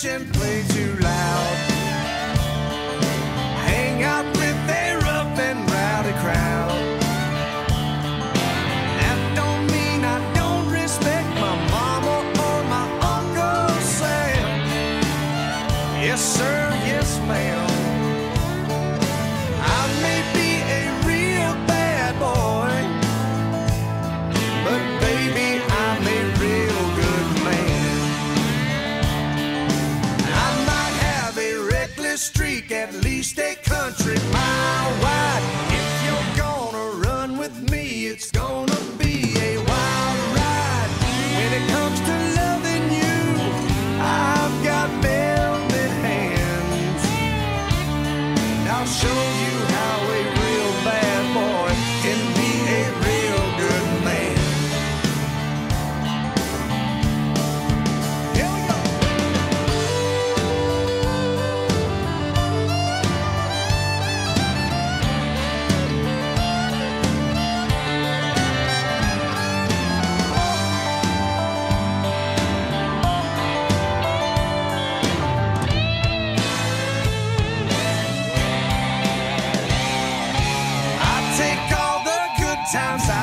kitchen. Streak, at least a country mile wide. I